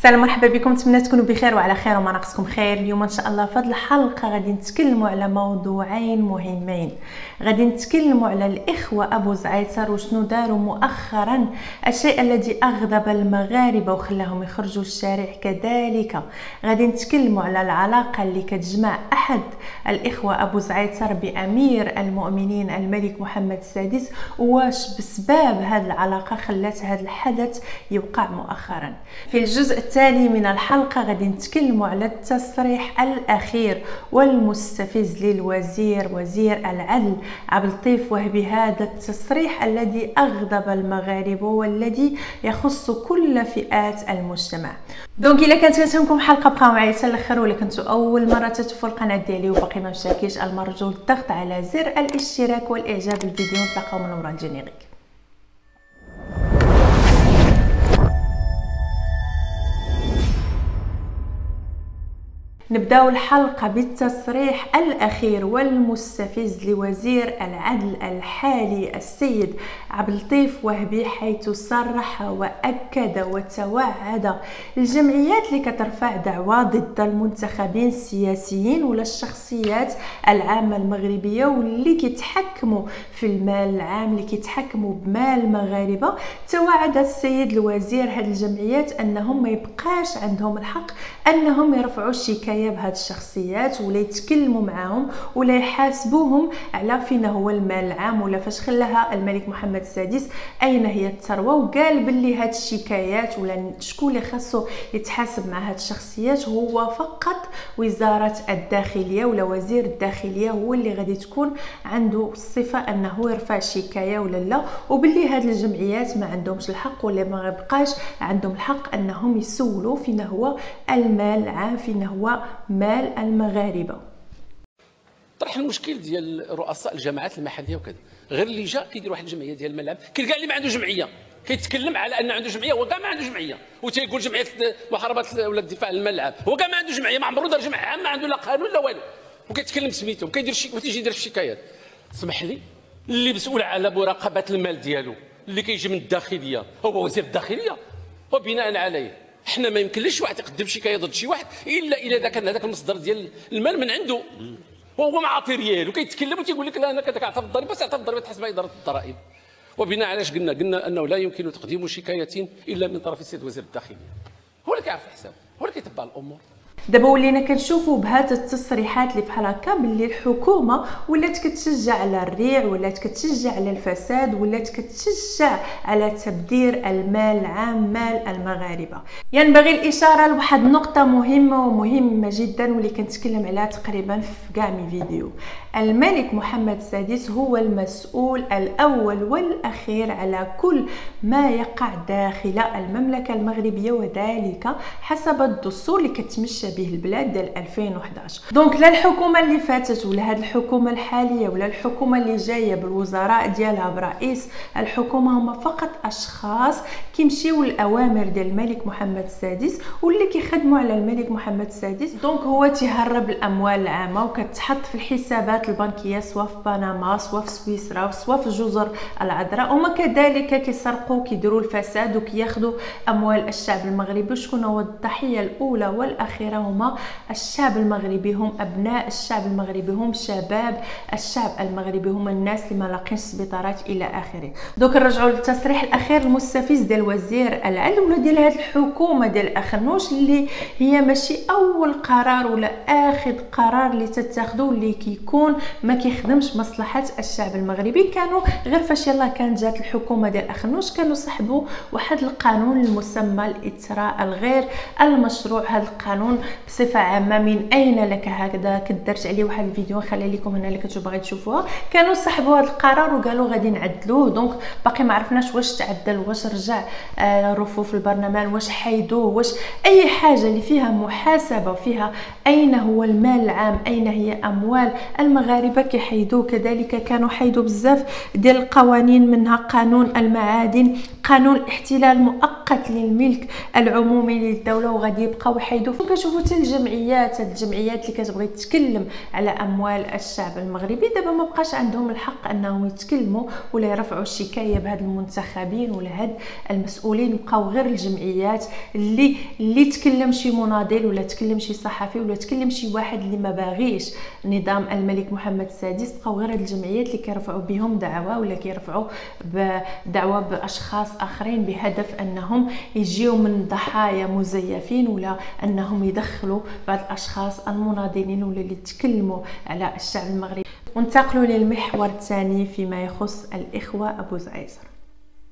السلام مرحبا بكم نتمنى تكونوا بخير وعلى خير وما ناقصكم خير. اليوم إن شاء الله في هذه الحلقة غادي نتكلموا على موضوعين مهمين. غادي نتكلموا على الإخوة أبو زعيتر وشنو داروا مؤخرا الشيء الذي أغضب المغاربة وخلاهم يخرجوا للشارع كذلك. غادي نتكلموا على العلاقة اللي كتجمع أحد الإخوة أبو زعيتر بأمير المؤمنين الملك محمد السادس واش بسبب هذه العلاقة خلات هذا الحدث يوقع مؤخرا. في الجزء التالي من الحلقة غادي نتكلموا على التصريح الأخير والمستفز للوزير وزير العدل عبد اللطيف وهبي. هذا التصريح الذي أغضب المغاربة والذي يخص كل فئات المجتمع. donc إلا كانت كتهمكم حلقة بقاو معايا حتى الآخر ولا كنتو أول مرة تشوفوا القناة ديالي وباقي ما مشاركيش المرجو الضغط على زر الاشتراك والإعجاب بالفيديو. نتلاقاو من وراء ال générique نبداو الحلقة بالتصريح الأخير والمستفز لوزير العدل الحالي السيد عبد اللطيف وهبي حيث صرح وأكد وتوعد الجمعيات اللي كترفع دعوى ضد المنتخبين السياسيين ولا الشخصيات العامة المغربية واللي كيتحكموا في المال العام اللي كيتحكموا بمال المغاربة. توعد السيد الوزير هاد الجمعيات أنهم ما يبقاش عندهم الحق أنهم يرفعوا شكاية العنايه بهاد الشخصيات ولا يتكلموا معاهم ولا يحاسبوهم على فين هو المال العام ولا فاش خلاها الملك محمد السادس أين هي الثروة؟ وقال باللي هاد الشكايات ولا شكون اللي خاصو يتحاسب مع هاد الشخصيات هو فقط وزارة الداخلية ولا وزير الداخلية هو اللي غادي تكون عنده الصفة أنه يرفع شكايه ولا لا. وباللي هاد الجمعيات ما عندهمش الحق ولا ما بقاش عندهم الحق أنهم يسولوا فين هو المال العام فين هو مال المغاربة. طرح المشكل ديال رؤساء الجماعات المحلية وكذا. غير اللي جا كيدير واحد الجمعية ديال الملعب كاين كاع اللي ما عنده جمعيه كيتكلم على أن عنده جمعية هو كاع ما عنده جمعيه وتيقول جمعية محاربه ولا الدفاع عن المال العام هو كاع ما عنده جمعيه ما عمرو دار جمعية ما عنده لا قانون لا والو. وكيتكلم سميتو وكيدير شي وتيجي يدير الشكايات. اسمح لي اللي مسؤول على مراقبة المال ديالو اللي كيجي من الداخلية هو وزير الداخلية وبناء عليه. حنا ما يمكنليش واحد يقدم شكايه ضد شي واحد إلا إذا كان هذاك المصدر ديال المال من عنده. وهو معطي ريال وكيتكلم وتيقول لك لا أنا كذاك اعطى الضريبه بس اعطى الضريبه تحسب إدارة الضرائب. وبناء علاش قلنا؟ قلنا أنه لا يمكن تقديم شكاية إلا من طرف السيد وزير الداخلية. هو اللي كيعرف حسابه هو اللي كيتبع الأمور. دابا ولينا كنشوفوا بهاد التصريحات اللي بحال هكا باللي الحكومة ولات كتشجع على الريع ولات كتشجع على الفساد ولات كتشجع على تبذير المال العام مال المغاربة. ينبغي يعني الإشارة لواحد النقطه مهمة ومهمة جدا واللي كنتكلم عليها تقريبا في كاع mes vidéos. الملك محمد السادس هو المسؤول الأول والأخير على كل ما يقع داخل المملكة المغربية وذلك حسب الدستور اللي كتمشى به البلاد ديال 2011 donc لا الحكومة اللي فاتت ولا هاد الحكومة الحالية ولا الحكومة اللي جاية بالوزراء ديالها برئيس الحكومة هما فقط أشخاص كيمشيو الاوامر ديال الملك محمد السادس واللي كيخدموا على الملك محمد السادس. donc هو تيهرب الأموال العامة وكتحط في الحسابات البنكية سواء في بنما سواء في سويسرا سواء في جزر العذراء وما كذلك كيسرقوا كيديروا الفساد وكياخذوا أموال الشعب المغربي. شكون هو الضحية الأولى والأخيرة هما الشعب المغربي هم أبناء الشعب المغربي هم شباب الشعب المغربي هم الناس اللي ما لاقينش سبيطارات إلى آخره. دوك نرجعوا للتصريح الأخير المستفز ديال وزير العدل ولا ديال هذه الحكومة ديال اخنوش اللي هي ماشي أول قرار ولا اخذ قرار اللي تتاخذوا اللي كيكون ما كيخدمش مصلحة الشعب المغربي؟ كانوا غير فاش يلا كانت جات الحكومة ديال اخنوش كانوا صحبوا واحد القانون المسمى الاثراء الغير المشروع؟ هذا القانون بصفة عامة من أين لك هكذا؟ كنت درت عليه واحد الفيديو نخلي لكم هنا اللي كنتو باغي تشوفوها كانوا صاحبوا هذا القرار وقالوا غادي نعدلوه. دونك باقي ما عرفناش واش تعدل واش رجع آه رفوف البرلمان واش حيدوه واش أي حاجة اللي فيها محاسبة وفيها أين هو المال العام أين هي أموال المغاربة كيحيدوه كذلك كانوا حيدوا بزاف ديال القوانين منها قانون المعادن قانون الاحتلال مؤقت للملك العمومي للدولة وغادي يبقاو حيدو كنشوفوا حتى الجمعيات الجمعيات اللي كتبغي تتكلم على أموال الشعب المغربي دابا ما بقاش عندهم الحق أنهم يتكلموا ولا يرفعوا الشكاية بهاد المنتخبين ولا هاد المسؤولين بقاو غير الجمعيات اللي اللي تكلم شي مناضل ولا تكلم شي صحفي ولا تكلم شي واحد اللي ما باغيش. نظام الملك محمد السادس بقاو غير هاد الجمعيات اللي كيرفعوا بهم دعوة ولا كيرفعوا بدعوه بأشخاص آخرين بهدف أنهم يجيو من ضحايا مزيفين ولا أنهم يدخلوا بعض الأشخاص المناضلين ولا اللي تكلموا على الشعب المغربي. وانتقلوا للمحور الثاني فيما يخص الإخوة أبو زعيزر.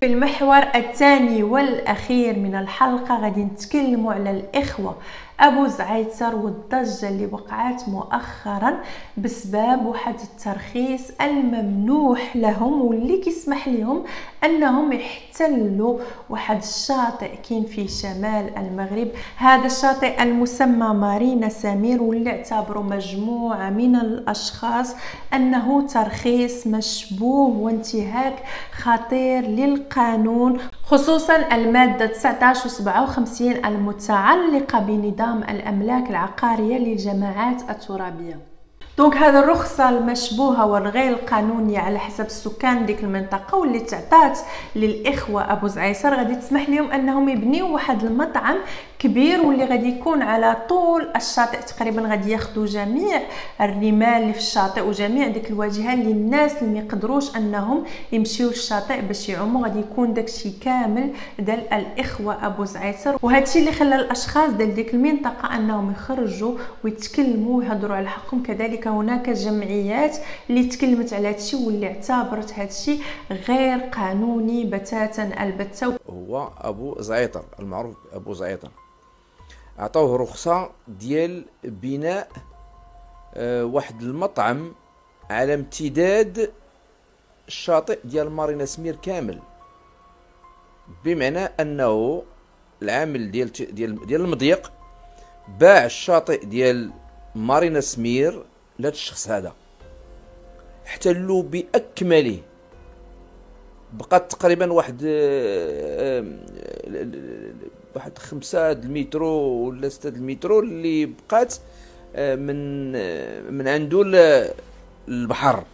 في المحور الثاني والأخير من الحلقة غادي نتكلموا على الإخوة أبو زعيتر والضجه اللي وقعت مؤخرا بسبب واحد الترخيص الممنوح لهم واللي كيسمح لهم أنهم يحتلوا واحد الشاطئ كاين في شمال المغرب. هذا الشاطئ المسمى مارينا سمير واللي اعتبروا مجموعة من الأشخاص أنه ترخيص مشبوه وانتهاك خطير للقانون خصوصا المادة 19 و 57 المتعلقة بنظام نظام الأملاك العقارية للجماعات الترابية. دونك هذا الرخصة المشبوهة والغير القانونية على حسب السكان ديك المنطقة واللي تعطات للإخوة أبو زعيسر. غادي تسمح لهم أنهم يبنيو واحد المطعم كبير واللي غادي يكون على طول الشاطئ. تقريبا غادي ياخذوا جميع الرمال اللي في الشاطئ وجميع ديك الواجهة اللي الناس اللي ما يقدروش أنهم يمشيو للشاطئ باش يعوموا. غادي يكون داكشي كامل ديال الإخوة أبو زعيتر وهادشي اللي خلى الأشخاص ديال ديك المنطقة أنهم يخرجوا ويتكلموا ويهضروا على حقهم. كذلك هناك جمعيات اللي تكلمت على هادشي واللي اعتبرت هادشي غير قانوني بتاتا البتة. هو أبو زعيطر المعروف ابو زعيطر. عطاوه رخصة ديال بناء آه، واحد المطعم على امتداد الشاطئ ديال مارينا سمير كامل. بمعنى أنه العامل ديال ديال ديال المضيق باع الشاطئ ديال مارينا سمير لهذا الشخص هذا. احتلوا باكمله بقات تقريبا واحد آه، آه، واحد خمسة المترو ولا ستة المترو اللي بقات آه، من من عنده للبحر.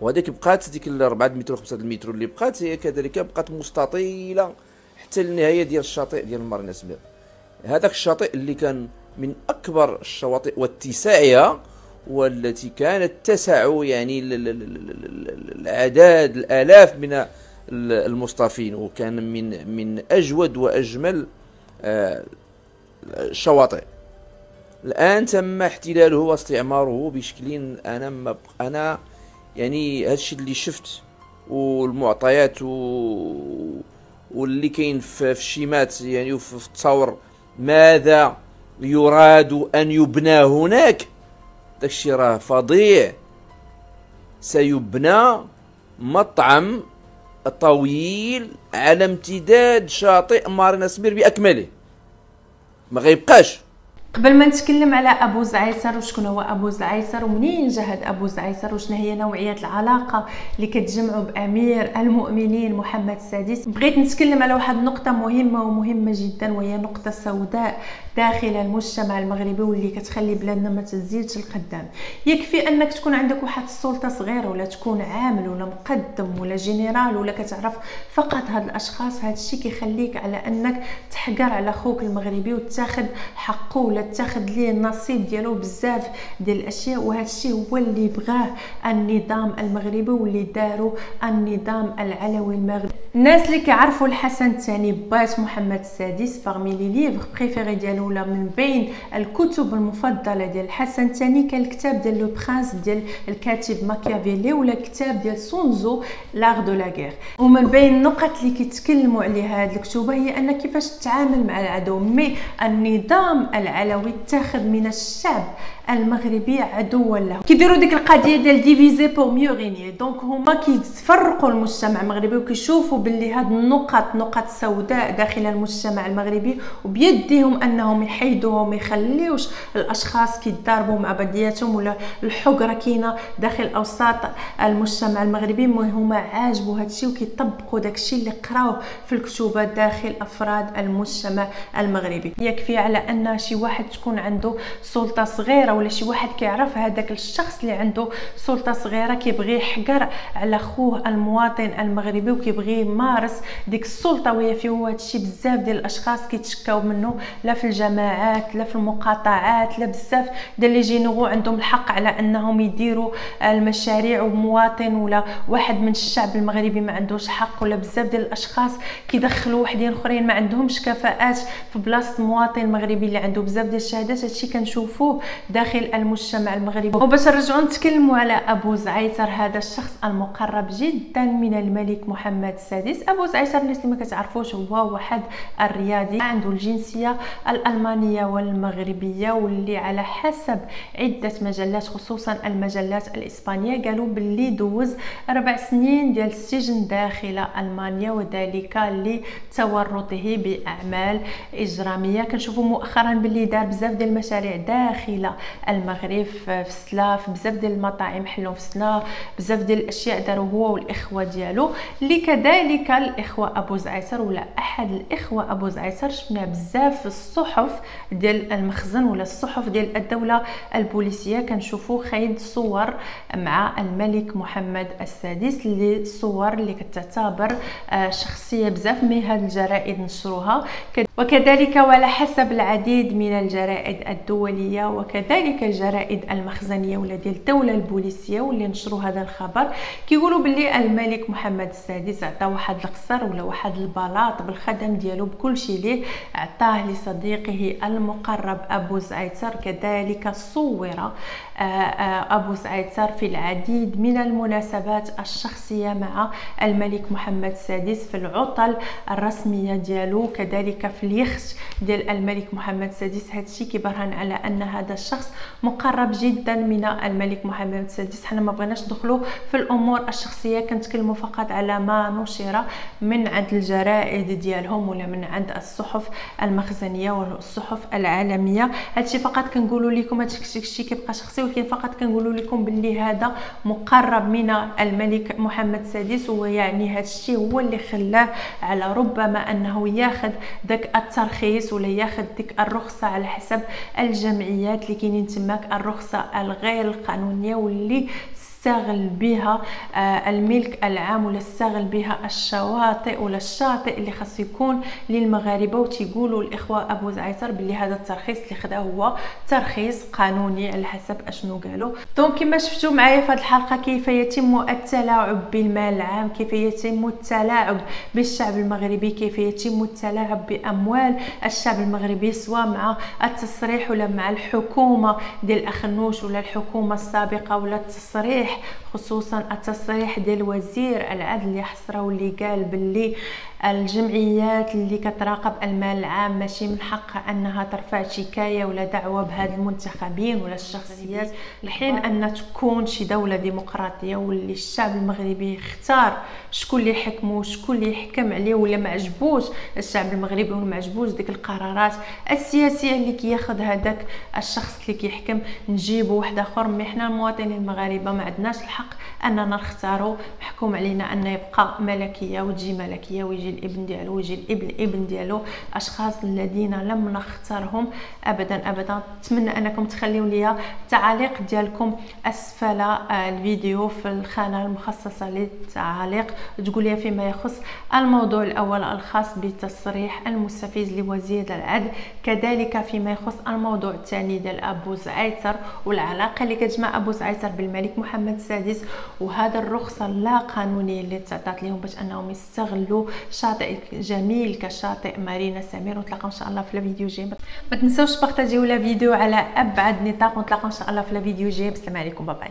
وهذيك بقات ديك الأربعة المترو خمسة المترو اللي بقات هي كذلك بقات مستطيلة حتى النهاية ديال الشاطئ ديال مارينا سمير هذاك الشاطئ اللي كان من أكبر الشواطئ واتساعها والتي كانت تسع يعني الأعداد الآلاف من المصطفين. وكان من من أجود وأجمل آه، الشواطئ. الآن تم احتلاله واستعماره بشكل أنا ما أنا يعني هادشي اللي شفت والمعطيات و... واللي كاين في الشيمات يعني وفي التصاور ماذا يراد أن يبنى هناك. داكشي راه فظيع سيبنى مطعم طويل على امتداد شاطئ مارينا سمير بأكمله. ما غيبقاش. قبل ما نتكلم على أبو زعيسر وشكون هو أبو زعيسر؟ ومنين جا هاد أبو زعيسر؟ وشنو هي نوعية العلاقة اللي كتجمعوا بأمير المؤمنين محمد السادس؟ بغيت نتكلم على واحد النقطه مهمة ومهمة جدا وهي نقطة سوداء داخل المجتمع المغربي واللي كتخلي بلادنا ما تزيدش القدام. يكفي أنك تكون عندك واحد السلطة صغيرة ولا تكون عامل ولا مقدم ولا جنرال ولا كتعرف فقط هاد الأشخاص. هاد الشيء كيخليك على أنك تحقر على خوك المغربي وتاخذ حقه ولا تاخذ ليه النصيب ديالو بزاف ديال الأشياء وهذا الشيء هو اللي بغاه النظام المغربي واللي داروا النظام العلوي المغربي. الناس اللي كيعرفوا الحسن الثاني بات محمد السادس parmi les livres préférés ديالو ولا من بين الكتب المفضلة ديال الحسن الثاني كان الكتاب ديال Le Prince ديال الكاتب ماكيافيلي ولا الكتاب ديال Sun Tzu L'Art de la guerre ومن بين النقط اللي كيتكلموا عليها هاد الكتوبة هي أن كيفاش تتعامل مع العدو. mais النظام العلوي اتخذ من الشعب المغربي عدوا له. كيديروا ديك القضية ديال diviser pour mieux régner donc هما كيتفرقوا المجتمع المغربي وكيشوفوا باللي هاد النقط نقط سوداء داخل المجتمع المغربي وبيديهم أنهم يحيدوهم يخليوش الأشخاص كيتضاربوا مع بعضياتهم ولا الحقرة كاينة داخل أوساط المجتمع المغربي. هما عاجبوا هادشي وكيطبقوا داكشي اللي قراوه في الكتوبة داخل أفراد المجتمع المغربي. يكفي على أن شي واحد تكون عنده سلطة صغيرة ولا شي واحد كيعرف هذاك الشخص اللي عنده سلطة صغيرة كيبغي يحقر على خوه المواطن المغربي وكيبغي يمارس ديك السلطة وهي فيه هو هادشي بزاف ديال الأشخاص كيتشكاو منه لا في الجماعات لا في المقاطعات لا بزاف ديال les généraux عندهم الحق على أنهم يديروا المشاريع ومواطن ولا واحد من الشعب المغربي ما عندوش حق ولا بزاف ديال الأشخاص كيدخلوا وحدين أخرين ما عندهمش كفاءات في بلاصة مواطن مغربي اللي عنده بزاف ديال الشهادات هادشي كنشوفوه داخل المجتمع المغربي. وباش نرجعوا نتكلموا على أبو زعيتر هذا الشخص المقرب جدا من الملك محمد السادس. أبو زعيتر الناس اللي ما كتعرفوش هو واحد الرياضي عنده الجنسية الألمانية والمغربية واللي على حسب عدة مجلات خصوصا المجلات الإسبانية قالوا باللي دوز أربع سنين ديال السجن داخل ألمانيا وذلك لتورطه بأعمال إجرامية. كنشوفوا مؤخرا باللي دار بزاف ديال المشاريع داخل المغرب في سلاف بزاف ديال المطاعم حلوا في سلا بزاف ديال الأشياء داروا هو والإخوة ديالو. اللي كذلك الإخوة أبو زعتر ولا أحد الإخوة أبو زعتر شفنا بزاف في الصحف ديال المخزن ولا الصحف ديال الدولة البوليسية. كنشوفوا خايد صور مع الملك محمد السادس اللي صور اللي كتعتبر آه، شخصية بزاف من هاد الجرائد نشروها. وكذلك وعلى حسب العديد من الجرائد الدولية وكذلك الجرائد المخزنية ولا ديال الدولة البوليسية واللي نشروا هذا الخبر كيقولوا باللي الملك محمد السادس عطى واحد القصر ولا واحد البلاط بالخدم ديالو بكل شيء ليه عطاه لصديقه المقرب أبو زعيتر كذلك صور آه، آه، أبو زعيتر في العديد من المناسبات الشخصية مع الملك محمد السادس في العطل الرسمية ديالو كذلك في اليخت ديال الملك محمد السادس هذا الشيء كيبرهن على أن هذا الشخص مقرب جدا من الملك محمد السادس. حنا ما بغيناش ندخلوا في الأمور الشخصية كنتكلموا فقط على ما نشر من عند الجرائد ديالهم ولا من عند الصحف المخزنية والصحف العالمية. هادشي فقط كنقولوا لكم هادشي كيبقى شخصي ولكن فقط كنقولوا لكم باللي هذا مقرب من الملك محمد السادس. ويعني هذا الشيء هو اللي خلاه على ربما أنه ياخذ داك الترخيص ولا ياخذ ديك الرخصة على حسب الجمعيات اللي كاينين تماك الرخصة الغير القانونية واللي استغل بها آه، الملك العام ولا استغل بها الشواطئ ولا الشاطئ اللي خاص يكون للمغاربة. وتيقولوا الإخوة أبو زعيتر باللي هذا الترخيص اللي خدا هو ترخيص قانوني على حسب أشنو قالوا. دونك كما شفتوا معايا في هذه الحلقة كيف يتم التلاعب بالمال العام كيف يتم التلاعب بالشعب المغربي كيف يتم التلاعب بأموال الشعب المغربي سواء مع التصريح ولا مع الحكومة ديال أخنوش ولا الحكومة السابقة ولا التصريح خصوصا التصريح ديال وزير العدل اللي حصره واللي قال باللي الجمعيات اللي كتراقب المال العام ماشي من حقها أنها ترفع شكاية ولا دعوة بهاد المنتخبين ولا الشخصيات الحين أن تكون شي دولة ديمقراطية واللي الشعب المغربي يختار شكون اللي يحكمو شكون اللي يحكم عليه ولا ما عجبوش الشعب المغربي ولا عجبوش ديك القرارات السياسية اللي كياخذ هذاك الشخص اللي كيحكم. نجيبو واحد آخر مي حنا المواطنين المغاربة ما عندناش الحق أننا نختاروا محكوم علينا أن يبقى ملكية وتجي ملكية ويجي الإبن ديالو ويجي الإبن ابن ديالو. أشخاص الذين لم نختارهم ابدا ابدا. نتمنى أنكم تخليوا لي التعاليق ديالكم أسفل الفيديو في الخانة المخصصة للتعاليق تقول لي فيما يخص الموضوع الأول الخاص بتصريح المستفز لوزير العدل. كذلك فيما يخص الموضوع الثاني ديال أبو زعيتر والعلاقة اللي كتجمع أبو زعيتر بالملك محمد السادس وهذا الرخصة اللا قانونية اللي تعطات لهم باش أنهم يستغلوا شاطئ جميل كشاطئ مارينا سمير. ونتلاقاو إن شاء الله في الفيديو الجاي ما تنساوش بارطاجيو la vidéo على أبعد نطاق. ونتلاقاو إن شاء الله في الفيديو الجاي بسلام عليكم. bye bye